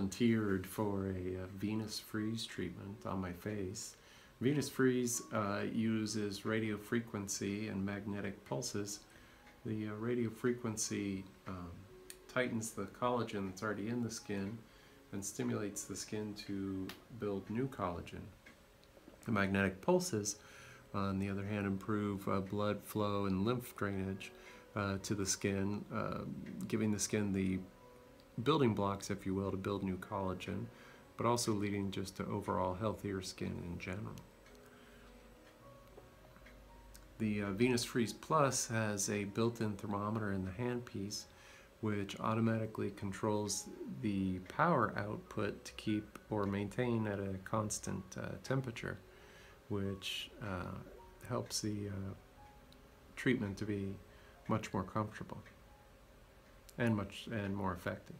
volunteered for a, uh Venus freeze treatment on my face. Venus freeze uh, uses radio frequency and magnetic pulses. The uh, radio frequency um, tightens the collagen that's already in the skin and stimulates the skin to build new collagen. The magnetic pulses, on the other hand, improve uh, blood flow and lymph drainage uh, to the skin, uh, giving the skin the building blocks, if you will, to build new collagen, but also leading just to overall healthier skin in general. The uh, Venus Freeze Plus has a built-in thermometer in the handpiece which automatically controls the power output to keep or maintain at a constant uh, temperature, which uh, helps the uh, treatment to be much more comfortable and much and more effective.